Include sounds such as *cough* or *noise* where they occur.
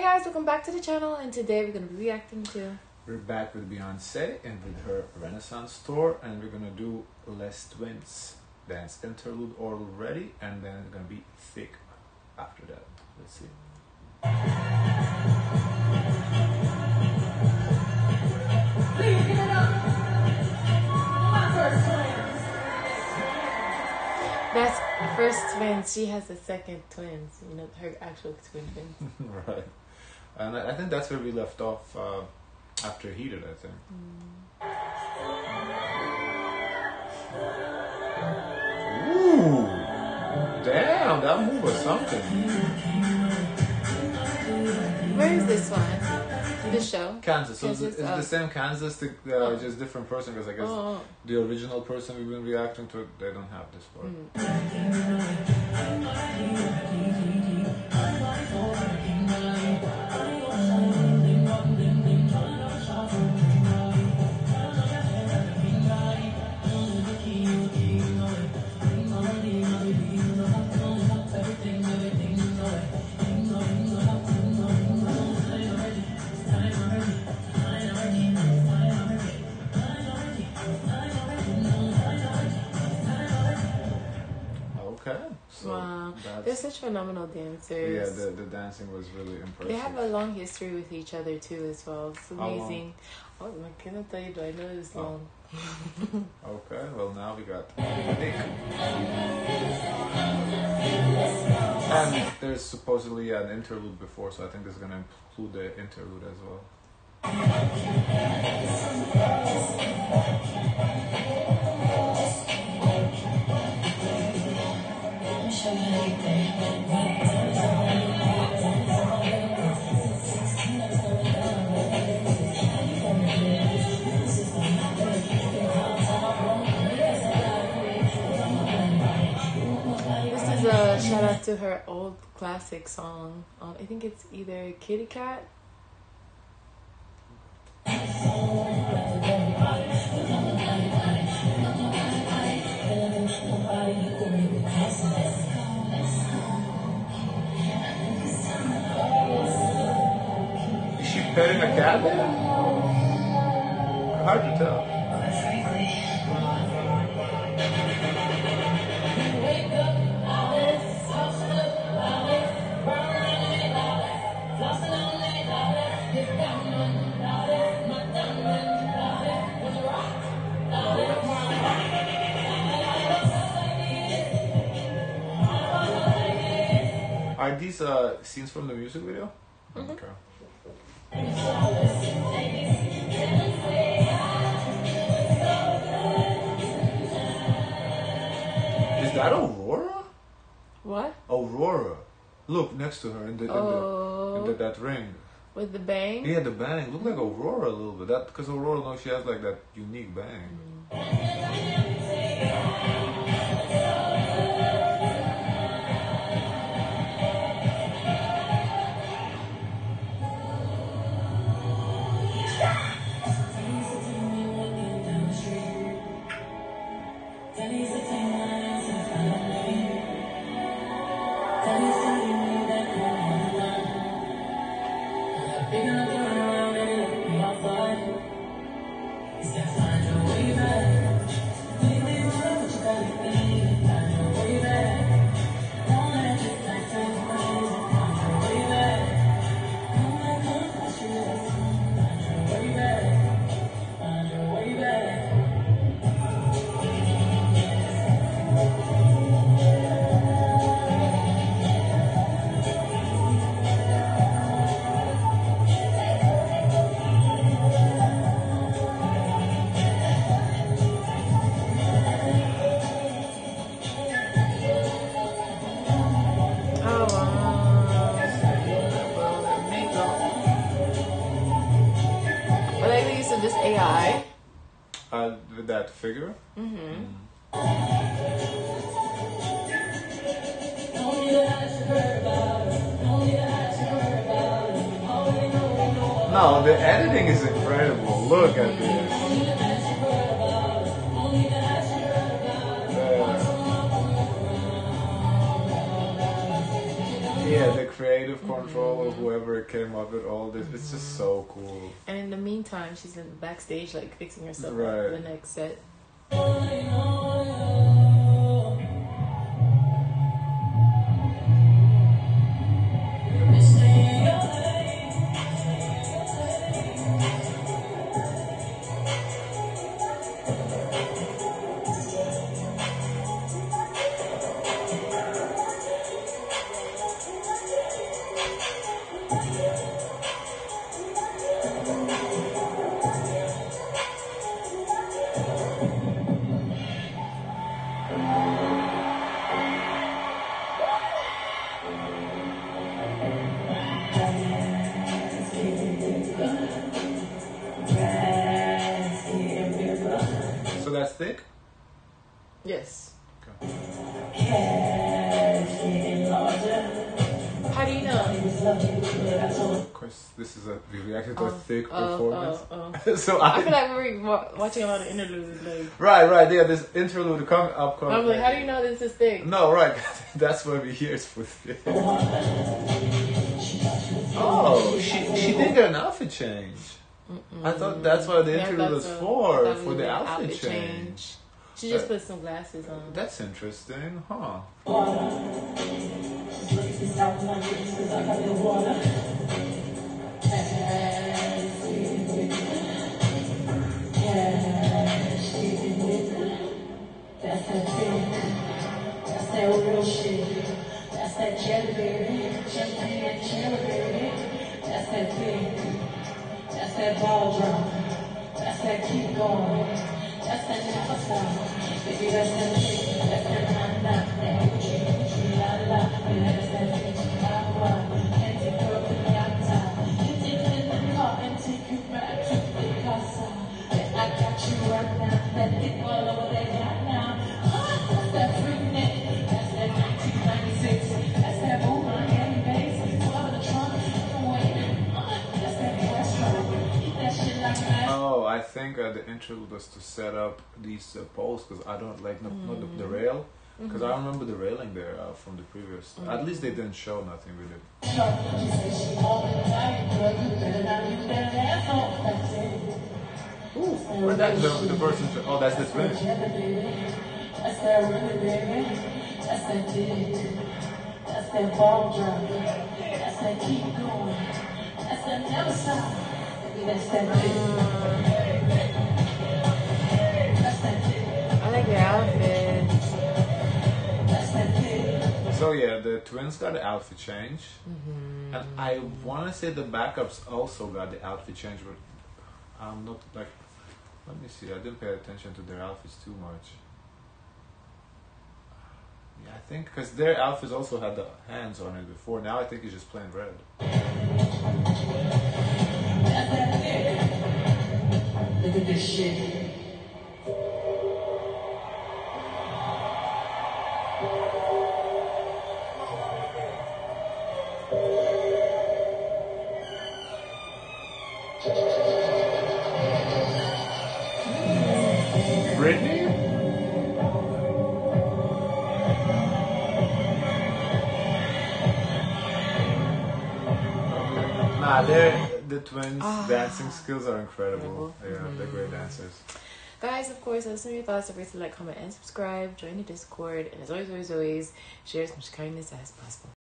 Hey guys, welcome back to the channel, and today we're gonna be reacting to. We're back with Beyonce and with her Renaissance tour, and we're gonna do Les Twins dance interlude already, and then it's gonna be Thique after that. Let's see. Please give it up. My first twins. That's first twins. She has the second twins. You know, her actual twin twins. *laughs* right. And I think that's where we left off uh, after Heated, I think. Ooh! Damn, that move was something. Where is this one? The show. Kansas. So it's, Kansas, it's oh. the same Kansas, the, uh, just different person because I guess Oh, the original person we've been reacting to, they don't have this part. Okay. So wow. They're such phenomenal dancers. yeah, the, the dancing was really impressive. They have a long history with each other too, as well. It's amazing. Oh, I cannot tell you, but I know it's Oh. long. *laughs* Okay, well now we got Nick. And there's supposedly an interlude before, so I think this is gonna include the interlude as well. Shout out to her old classic song. Um, I think it's either Kitty Kat. Petting a cat? Hard to tell. Are these uh, scenes from the music video? Okay. Is that Aurora? What? Aurora. Look next to her in the, in the, in Oh, the that ring. with the bang. Yeah, the bang. Look like Aurora a little bit. That because Aurora knows she has like that unique bang. Oh That figure. Mm-hmm. No, the editing is incredible. Look at this. Control or whoever came up with all this. It's just so cool. And in the meantime, she's in the backstage, like fixing herself up for the next set. So that's Thique. Yes. Okay. Course, this is a we reacted to a Oh, Thique oh, performance. oh, oh. *laughs* so I I, feel like we were watching a lot of interludes. Like, right, right. Yeah, this interlude coming up. Coming I'm like, how do you know this is Thique? No, right. *laughs* That's what we hear it's for Thique. Oh, she she did get an outfit change. I thought that's what the interlude thought was so. For, for the an outfit, change. She just Uh, put some glasses on. That's interesting, huh? Jelly baby. Champagne and cherry baby. That's that thing. That's that ball drop. That's that keep going. That's that never stop. Baby, that's that thing. That's that na na. That I think uh, the interlude was to set up these uh, poles because I don't like no, not the, the rail because I remember the railing there uh, from the previous. At least they didn't show nothing with it. She said she all the time. Girl, you better not leave that. That's it. But that's the, the person. Oh, that's the twin. That's that really baby. That's that dick. That's that ball drop. That's that keep going. That's that never stop. That's that So yeah, the twins got the outfit change, mm-hmm. and I want to say the backups also got the outfit change, but I'm not like. Let me see. I didn't pay attention to their outfits too much. Yeah, I think because their outfits also had the hands on it before. Now I think it's just plain red. That's that dick. Look at this shit. Nah, they're the twins' Ah. dancing skills are incredible. Incredible. Yeah, they're great dancers. Guys, of course, let us know your thoughts. Don't forget to like, comment, and subscribe. Join the Discord. And as always, always, always, share as much kindness as possible.